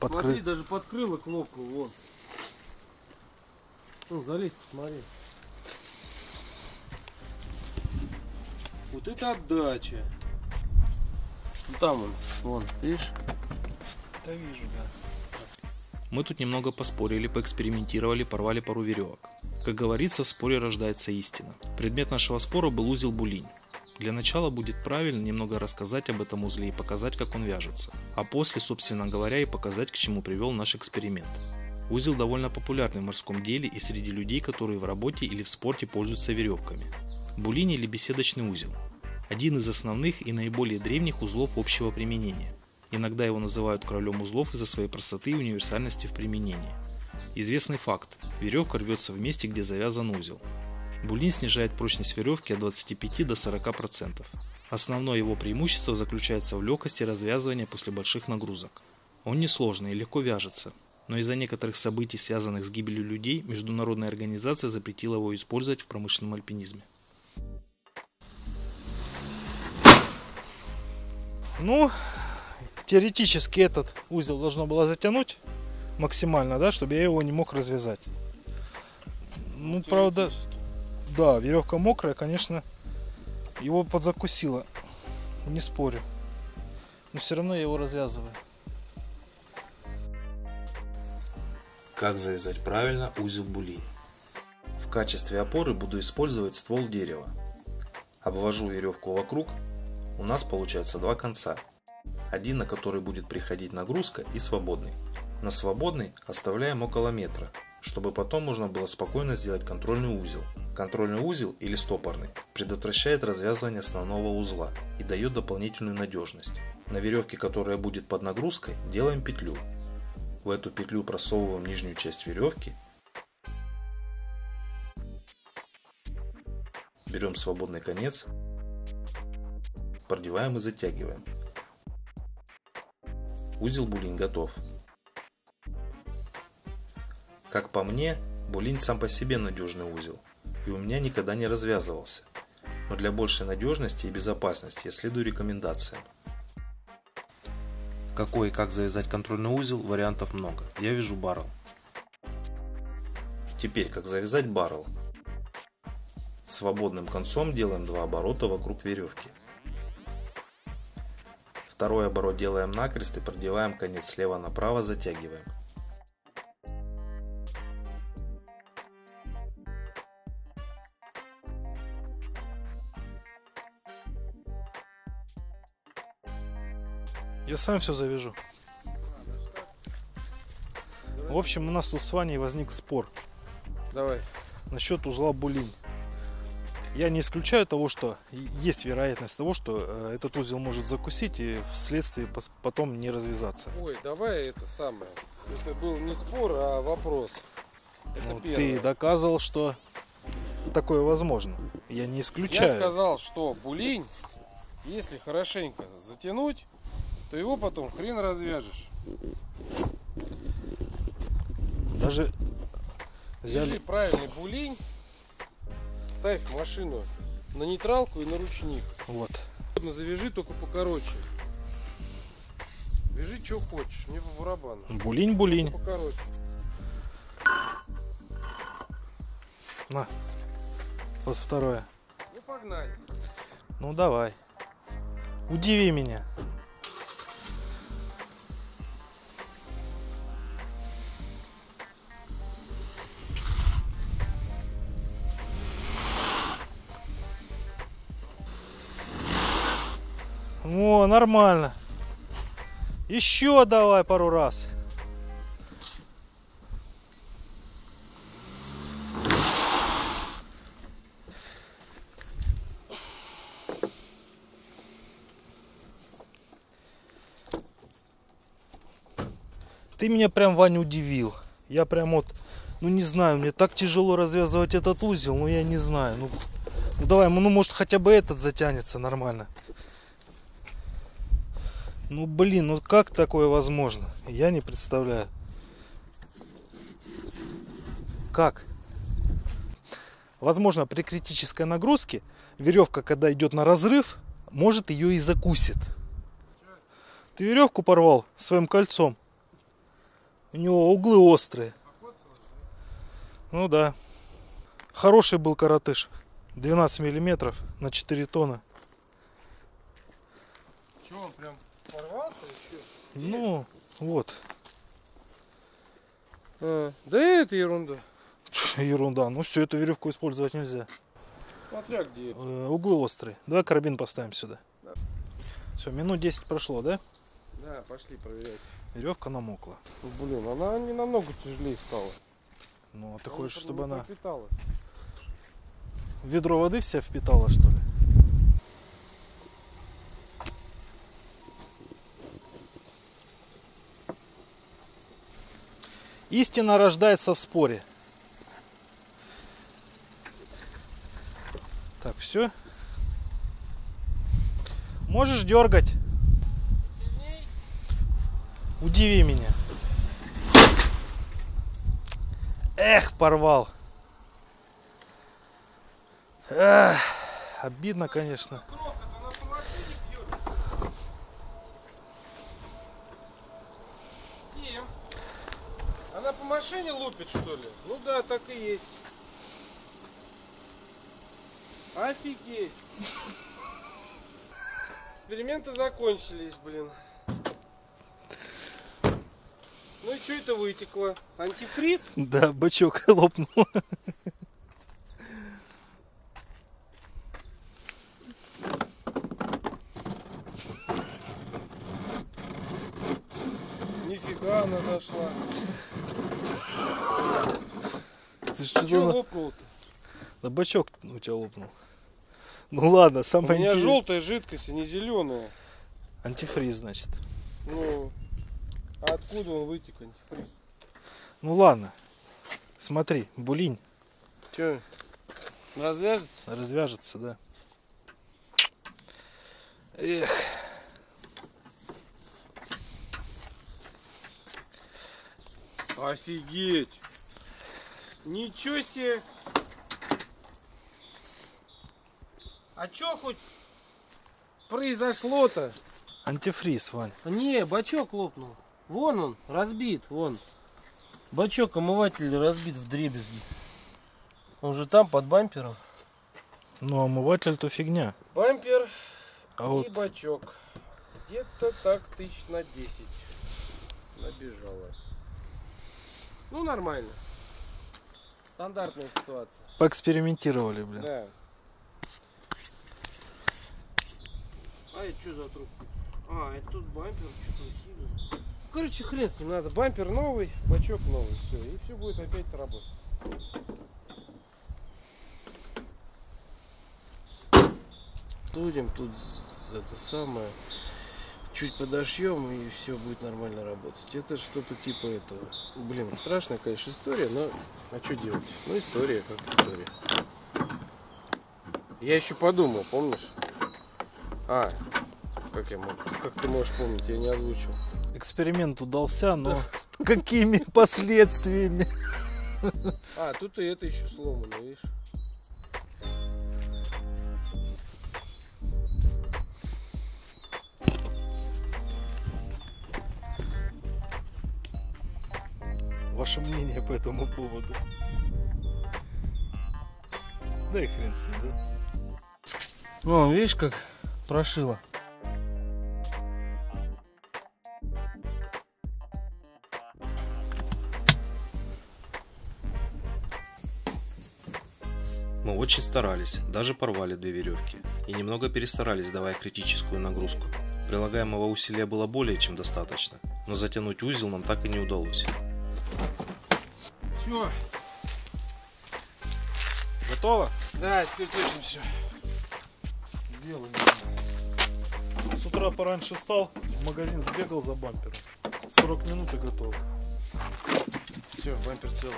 Подкры... Смотри, даже подкрыла кнопку, вон. Ну, залезь, посмотри. Вот это отдача. Ну, там он, вон, видишь? Да вижу, да. Мы тут немного поспорили, поэкспериментировали, порвали пару веревок. Как говорится, в споре рождается истина. Предмет нашего спора был узел булинь. Для начала будет правильно немного рассказать об этом узле и показать, как он вяжется. А после, собственно говоря, и показать, к чему привел наш эксперимент. Узел довольно популярный в морском деле и среди людей, которые в работе или в спорте пользуются веревками. Булинь или беседочный узел. Один из основных и наиболее древних узлов общего применения. Иногда его называют королем узлов из-за своей простоты и универсальности в применении. Известный факт. Веревка рвется в месте, где завязан узел. Булин снижает прочность веревки от 25 до 40%. Основное его преимущество заключается в легкости развязывания после больших нагрузок. Он несложный и легко вяжется, но из-за некоторых событий, связанных с гибелью людей, международная организация запретила его использовать в промышленном альпинизме. Ну, теоретически этот узел должно было затянуть максимально, да, чтобы я его не мог развязать. Ну, правда, да, веревка мокрая, конечно, его подзакусила, не спорю. Но все равно я его развязываю. Как завязать правильно узел булей? В качестве опоры буду использовать ствол дерева. Обвожу веревку вокруг. У нас получается два конца. Один, на который будет приходить нагрузка, и свободный. На свободный оставляем около метра, чтобы потом можно было спокойно сделать контрольный узел. Контрольный узел или стопорный предотвращает развязывание основного узла и дает дополнительную надежность. На веревке, которая будет под нагрузкой, делаем петлю. В эту петлю просовываем нижнюю часть веревки. Берем свободный конец, продеваем и затягиваем. Узел булинь готов. Как по мне, булинь сам по себе надежный узел, и у меня никогда не развязывался. Но для большей надежности и безопасности я следую рекомендациям. Какой и как завязать контрольный узел, вариантов много. Я вяжу баррел. Теперь, как завязать баррел. Свободным концом делаем два оборота вокруг веревки. Второй оборот делаем накрест и продеваем конец слева направо, затягиваем. Я сам все завяжу. В общем, у нас тут с Ваней возник спор Давай. насчет узла булинь. Я не исключаю того, что есть вероятность того, что э, этот узел может закусить и вследствие потом не развязаться. Ой, давай это самое. Это был не спор, а вопрос. Это Ну, первое. ты доказывал, что такое возможно. Я не исключаю. Я сказал, что булинь, если хорошенько затянуть, то его потом хрен развяжешь. Даже взяли... Держи правильный булинь, ставь машину на нейтралку и на ручник. Вот. Завяжи только покороче. Вяжи, что хочешь, мне по барабану. Булинь-булинь. Покороче. На. Вот второе. Ну погнали. Ну давай. Удиви меня. О, нормально. Еще давай пару раз. Ты меня прям, Ваня, удивил. Я прям вот, ну не знаю, мне так тяжело развязывать этот узел, ну я не знаю. Ну, ну давай, ну может хотя бы этот затянется нормально. Ну блин, ну как такое возможно? Я не представляю. Как? Возможно, при критической нагрузке веревка, когда идет на разрыв, может ее и закусит. Ты веревку порвал своим кольцом. У него углы острые. Ну да. Хороший был коротыш. 12 миллиметров на 4 тонны. Че, он прям? Ну, вот. А, да это ерунда. Ерунда. Ну все, эту веревку использовать нельзя. Смотря где. Э, углы острые. Давай карабин поставим сюда. Все, минут 10 прошло, да? Да, пошли проверять. Веревка намокла. Ну, блин, она не намного тяжелее стала. Ну, а ты Она хочешь, чтобы она пропиталась. в ведро воды вся впитала, что ли? Истина рождается в споре. Так, все. Можешь дергать. Удиви меня. Эх, порвал. Эх, обидно, конечно. Дим, она по машине лупит, что ли? Ну да, так и есть. Офигеть. Эксперименты закончились, блин. Ну и что это вытекло? Антифриз? Да, бачок лопнул. Нифига она зашла. Ты что, Че на- лопнул-то? Да бачок у тебя лопнул. Ну ладно, У самое меня интерес- желтая жидкость, а не зеленая. Антифриз, значит. Ну, а откуда он вытек, антифриз? Ну ладно. Смотри, булинь Че, развяжется? развяжется, да. Эх. Офигеть! Ничего себе! А чё хоть произошло-то? Антифриз, Вань. Не, бачок лопнул. Вон он, разбит, вон. Бачок омывателя разбит в дребезги. Он же там, под бампером. Ну, омыватель-то фигня. Бампер А и вот бачок. Где-то так тысяч на 10 набежало. Ну, нормально. Стандартная ситуация. поэкспериментировали, блин. Да. А это что за трубка? А, это тут бампер, что-то усилено. Короче, хрен с ним надо. Бампер новый, бачок новый. Все, и все будет опять работать. Будем тут это самое. Чуть подошьем и все будет нормально работать. Это что-то типа этого. Блин, страшная, конечно, история, но а что делать? Ну, история как история. Я еще подумал, помнишь? А, как я мог, как ты можешь помнить, я не озвучил. Эксперимент удался, но с какими последствиями? А, тут и это еще сломано, видишь? Ваше мнение по этому поводу? Да и хрен с ним, да? Вон, видишь, как прошило. Мы очень старались, даже порвали две веревки. И немного перестарались, давая критическую нагрузку. Прилагаемого усилия было более чем достаточно, но затянуть узел нам так и не удалось. Все, Готово? да, теперь точно все. Сделаем. С утра пораньше встал, в магазин сбегал за бампером. 40 минут и готово. Все, бампер целый.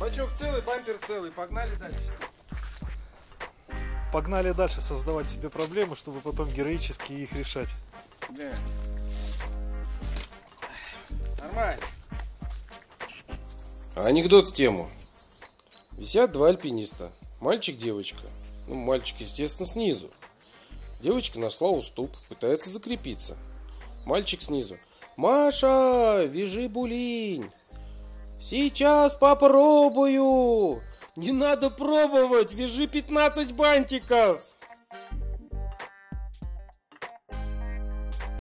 Бачок целый, бампер целый, погнали дальше. Погнали дальше создавать себе проблемы, чтобы потом героически их решать. Да. Нормально. Анекдот в тему. Висят два альпиниста. Мальчик, девочка. Ну, мальчик, естественно, снизу. Девочка нашла уступ, пытается закрепиться. Мальчик снизу. Маша, вяжи булинь. Сейчас попробую. Не надо пробовать, вяжи 15 бантиков.